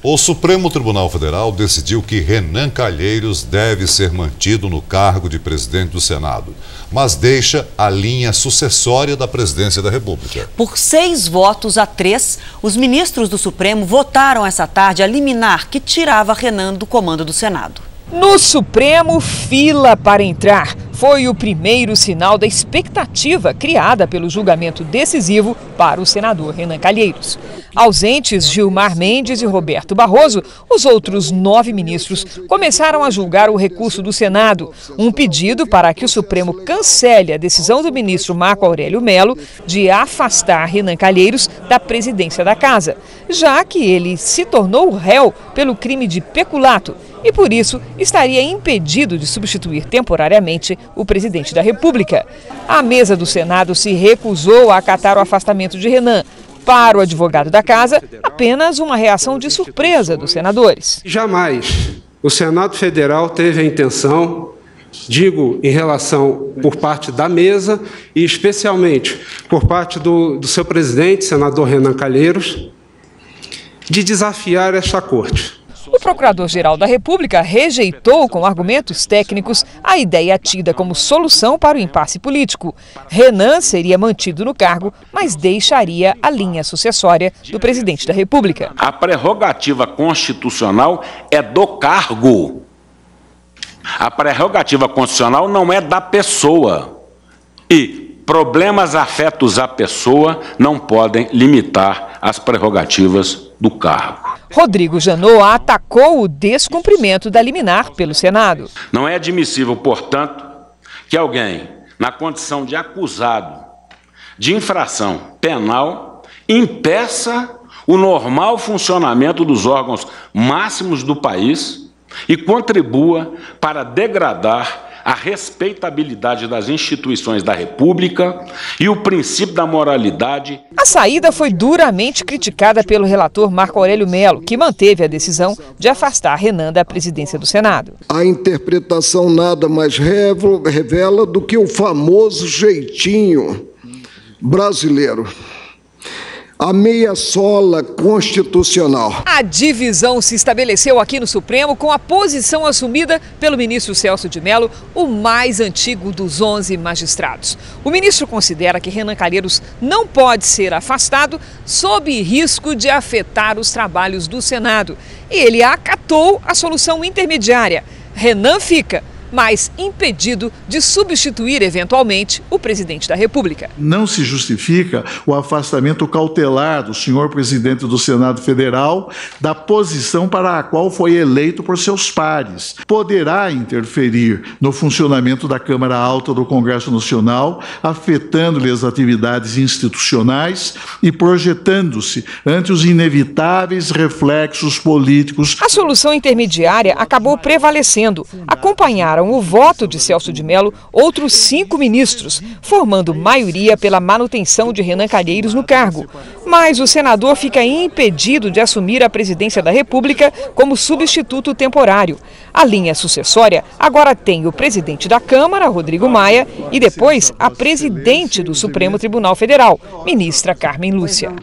O Supremo Tribunal Federal decidiu que Renan Calheiros deve ser mantido no cargo de presidente do Senado, mas deixa a linha sucessória da presidência da República. Por seis votos a três, os ministros do Supremo votaram essa tarde a liminar que tirava Renan do comando do Senado. No Supremo, fila para entrar. Foi o primeiro sinal da expectativa criada pelo julgamento decisivo para o senador Renan Calheiros. Ausentes Gilmar Mendes e Roberto Barroso, os outros nove ministros começaram a julgar o recurso do Senado, um pedido para que o Supremo cancele a decisão do ministro Marco Aurélio Melo de afastar Renan Calheiros da presidência da casa, já que ele se tornou réu pelo crime de peculato e, por isso, estaria impedido de substituir temporariamente o presidente da República. A mesa do Senado se recusou a acatar o afastamento de Renan. Para o advogado da casa, apenas uma reação de surpresa dos senadores. Jamais o Senado Federal teve a intenção digo em relação por parte da mesa e especialmente por parte do, do seu presidente, senador Renan Calheiros, de desafiar esta corte. O Procurador-Geral da República rejeitou, com argumentos técnicos, a ideia tida como solução para o impasse político. Renan seria mantido no cargo, mas deixaria a linha sucessória do presidente da República. A prerrogativa constitucional é do cargo. A prerrogativa constitucional não é da pessoa. E problemas afetos à pessoa não podem limitar as prerrogativas do cargo. Rodrigo Janot atacou o descumprimento da liminar pelo Senado. Não é admissível, portanto, que alguém, na condição de acusado de infração penal, impeça o normal funcionamento dos órgãos máximos do país e contribua para degradar a respeitabilidade das instituições da República e o princípio da moralidade. A saída foi duramente criticada pelo relator Marco Aurélio Melo, que manteve a decisão de afastar Renan da presidência do Senado. A interpretação nada mais revela do que o famoso jeitinho brasileiro a meia sola constitucional. A divisão se estabeleceu aqui no Supremo com a posição assumida pelo ministro Celso de Mello, o mais antigo dos 11 magistrados. O ministro considera que Renan Calheiros não pode ser afastado sob risco de afetar os trabalhos do Senado. E ele acatou a solução intermediária. Renan fica mas impedido de substituir eventualmente o presidente da República. Não se justifica o afastamento cautelar do senhor presidente do Senado Federal da posição para a qual foi eleito por seus pares. Poderá interferir no funcionamento da Câmara Alta do Congresso Nacional, afetando-lhe as atividades institucionais e projetando-se ante os inevitáveis reflexos políticos. A solução intermediária acabou prevalecendo, acompanhar o voto de Celso de Mello outros cinco ministros, formando maioria pela manutenção de Renan Calheiros no cargo. Mas o senador fica impedido de assumir a presidência da República como substituto temporário. A linha sucessória agora tem o presidente da Câmara, Rodrigo Maia, e depois a presidente do Supremo Tribunal Federal, ministra Carmen Lúcia.